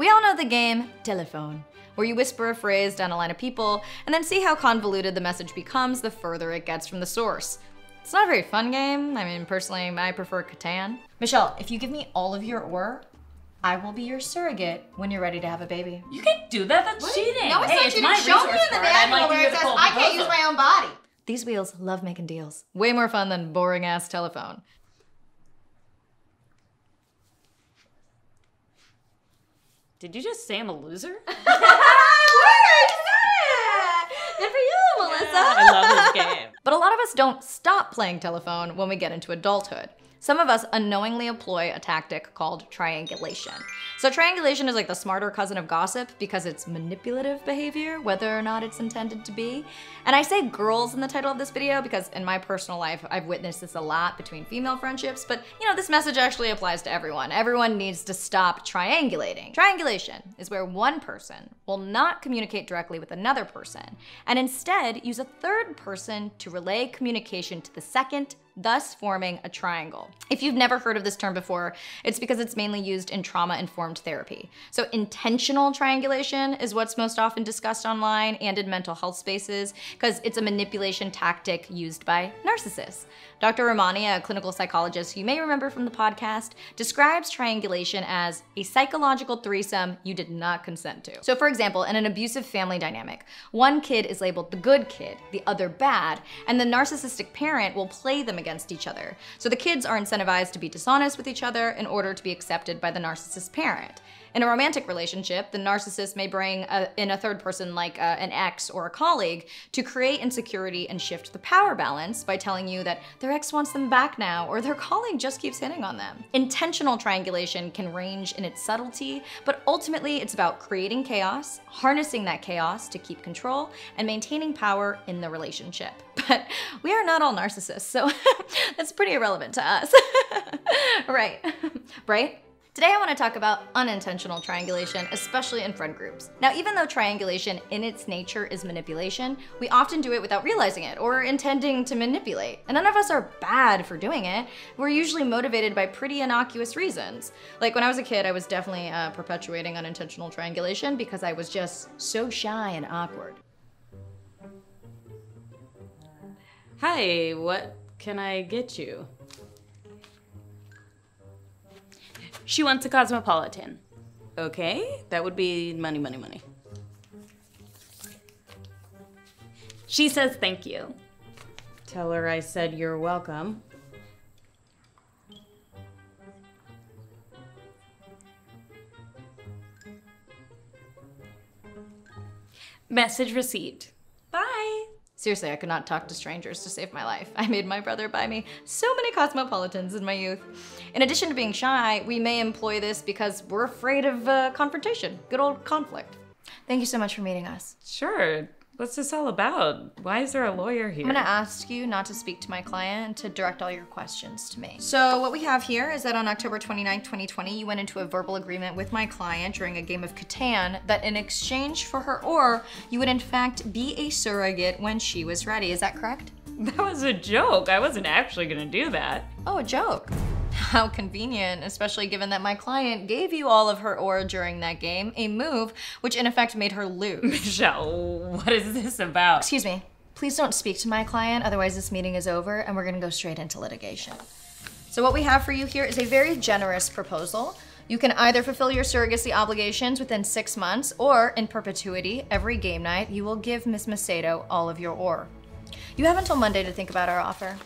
We all know the game telephone, where you whisper a phrase down a line of people and then see how convoluted the message becomes the further it gets from the source. It's not a very fun game. I mean, personally, I prefer Catan. Michelle, if you give me all of your ore, I will be your surrogate when you're ready to have a baby. You can't do that. That's cheating. No, it's hey, not it's cheating. my Show me in the. I'd manual like where it to says pull I can't use my own body. These wheels love making deals. Way more fun than boring ass telephone. Did you just say I'm a loser? Good for you, Melissa. I love this game. But a lot of us don't stop playing telephone when we get into adulthood. Some of us unknowingly employ a tactic called triangulation. So, triangulation is like the smarter cousin of gossip because it's manipulative behavior, whether or not it's intended to be. And I say girls in the title of this video because in my personal life, I've witnessed this a lot between female friendships, but you know, this message actually applies to everyone. Everyone needs to stop triangulating. Triangulation is where one person will not communicate directly with another person and instead use a third person to relay communication to the second, thus forming a triangle. If you've never heard of this term before, it's because it's mainly used in trauma informed therapy. So, intentional triangulation is what's most often discussed online and in mental health spaces because it's a manipulation tactic used by narcissists. Dr. Ramani, a clinical psychologist you may remember from the podcast, describes triangulation as a psychological threesome you did not consent to. So, for example, in an abusive family dynamic, one kid is labeled the good kid, the other bad, and the narcissistic parent will play them against each other. So the kids are incentivized to be dishonest with each other in order to be accepted by the narcissist parent. In a romantic relationship, the narcissist may bring a, in a third person like a, an ex or a colleague to create insecurity and shift the power balance by telling you that their ex wants them back now or their colleague just keeps hitting on them. Intentional triangulation can range in its subtlety, but ultimately it's about creating chaos, harnessing that chaos to keep control, and maintaining power in the relationship. But we are not all narcissists, so that's pretty irrelevant to us. right. right? Today I want to talk about unintentional triangulation, especially in friend groups. Now, even though triangulation in its nature is manipulation, we often do it without realizing it or intending to manipulate. And none of us are bad for doing it. We're usually motivated by pretty innocuous reasons. Like when I was a kid, I was definitely uh, perpetuating unintentional triangulation because I was just so shy and awkward. Hi, what can I get you? She wants a cosmopolitan. Okay, that would be money, money, money. She says thank you. Tell her I said you're welcome. Message received. Bye. Seriously, I could not talk to strangers to save my life. I made my brother buy me so many cosmopolitans in my youth. In addition to being shy, we may employ this because we're afraid of uh, confrontation, good old conflict. Thank you so much for meeting us. Sure. What's this all about? Why is there a lawyer here? I'm gonna ask you not to speak to my client and to direct all your questions to me. So, what we have here is that on October 29, 2020, you went into a verbal agreement with my client during a game of Catan that in exchange for her ore, you would in fact be a surrogate when she was ready. Is that correct? That was a joke. I wasn't actually gonna do that. Oh, a joke. How convenient, especially given that my client gave you all of her ore during that game, a move which in effect made her lose. Michelle, what is this about? Excuse me. Please don't speak to my client, otherwise, this meeting is over and we're gonna go straight into litigation. So, what we have for you here is a very generous proposal. You can either fulfill your surrogacy obligations within six months, or in perpetuity, every game night, you will give Miss Macedo all of your ore. You have until Monday to think about our offer.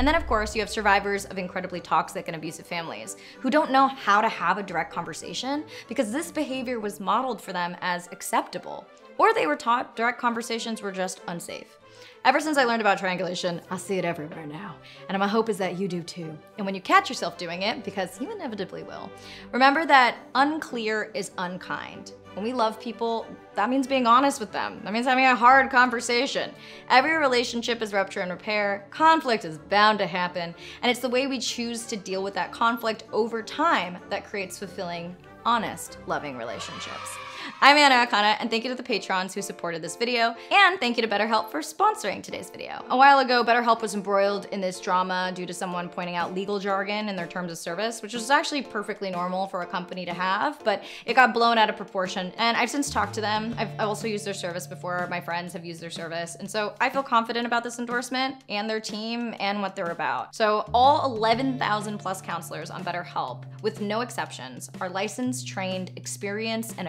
And then, of course, you have survivors of incredibly toxic and abusive families who don't know how to have a direct conversation because this behavior was modeled for them as acceptable, or they were taught direct conversations were just unsafe. Ever since I learned about triangulation, I see it everywhere now. And my hope is that you do too. And when you catch yourself doing it, because you inevitably will, remember that unclear is unkind. When we love people, that means being honest with them. That means having a hard conversation. Every relationship is rupture and repair. Conflict is bound to happen. And it's the way we choose to deal with that conflict over time that creates fulfilling honest, loving relationships. I'm Anna Akana, and thank you to the patrons who supported this video, and thank you to BetterHelp for sponsoring today's video. A while ago, BetterHelp was embroiled in this drama due to someone pointing out legal jargon in their terms of service, which was actually perfectly normal for a company to have, but it got blown out of proportion, and I've since talked to them. I've also used their service before, my friends have used their service, and so I feel confident about this endorsement and their team and what they're about. So all 11,000 plus counselors on BetterHelp, with no exceptions, are licensed, trained, experienced, and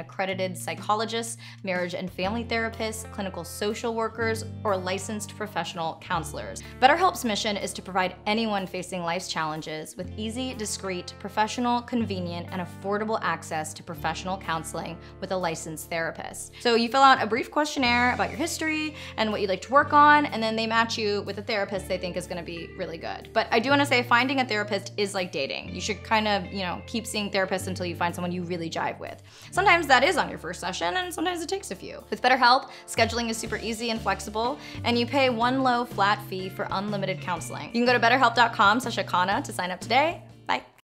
accredited psychologists, marriage and family therapists, clinical social workers, or licensed professional counselors. BetterHelp's mission is to provide anyone facing life's challenges with easy, discreet, professional, convenient, and affordable access to professional counseling with a licensed therapist. So you fill out a brief questionnaire about your history and what you'd like to work on, and then they match you with a therapist they think is gonna be really good. But I do wanna say finding a therapist is like dating. You should kind of, you know, keep seeing therapists until you find someone you really jive with. Sometimes that is on your first session, and sometimes it takes a few. With BetterHelp, scheduling is super easy and flexible, and you pay one low flat fee for unlimited counseling. You can go to betterhelp.com slash to sign up today.